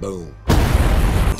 Boom.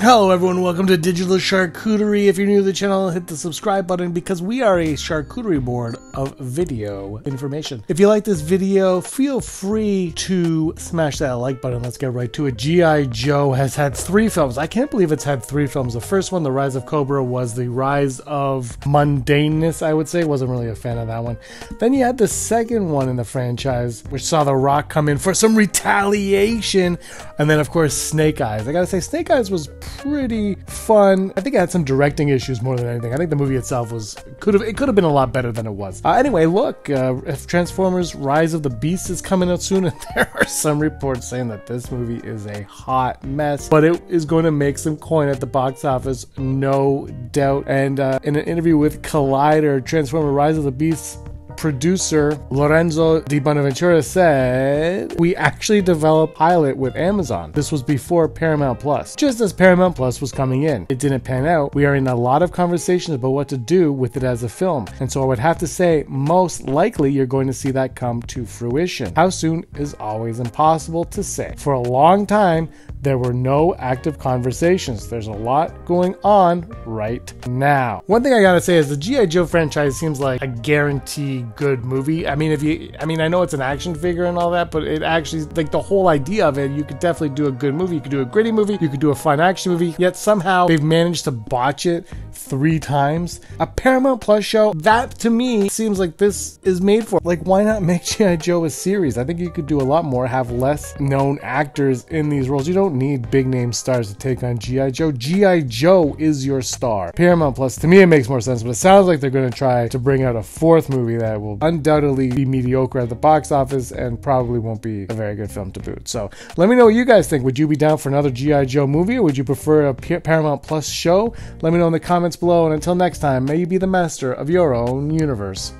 Hello, everyone. Welcome to Digital Charcuterie. If you're new to the channel, hit the subscribe button because we are a charcuterie board of video information. If you like this video, feel free to smash that like button. Let's get right to it. G.I. Joe has had three films. I can't believe it's had three films. The first one, The Rise of Cobra, was the rise of mundaneness, I would say. Wasn't really a fan of that one. Then you had the second one in the franchise, which saw The Rock come in for some retaliation. And then, of course, Snake Eyes. I gotta say, Snake Eyes was pretty fun. I think it had some directing issues more than anything. I think the movie itself was could have it could have been a lot better than it was. Uh, anyway, look, uh, if Transformers: Rise of the Beast is coming out soon, and there are some reports saying that this movie is a hot mess, but it is going to make some coin at the box office, no doubt. And uh, in an interview with Collider, Transformer: Rise of the Beast producer Lorenzo Di Bonaventura said, We actually developed pilot with Amazon. This was before Paramount Plus, just as Paramount Plus was coming in. It didn't pan out. We are in a lot of conversations about what to do with it as a film. And so I would have to say, most likely you're going to see that come to fruition. How soon is always impossible to say. For a long time, there were no active conversations. There's a lot going on right now. One thing I gotta say is the G.I. Joe franchise seems like a guarantee good movie. I mean, if you, I mean, I know it's an action figure and all that, but it actually, like the whole idea of it, you could definitely do a good movie. You could do a gritty movie, you could do a fun action movie, yet somehow they've managed to botch it three times. A Paramount Plus show, that to me seems like this is made for. Like, why not make G.I. Joe a series? I think you could do a lot more, have less known actors in these roles. You don't need big name stars to take on G.I. Joe. G.I. Joe is your star. Paramount Plus, to me, it makes more sense, but it sounds like they're going to try to bring out a fourth movie that will undoubtedly be mediocre at the box office and probably won't be a very good film to boot. So let me know what you guys think. Would you be down for another G.I. Joe movie or would you prefer a Paramount Plus show? Let me know in the comments below. And until next time, may you be the master of your own universe.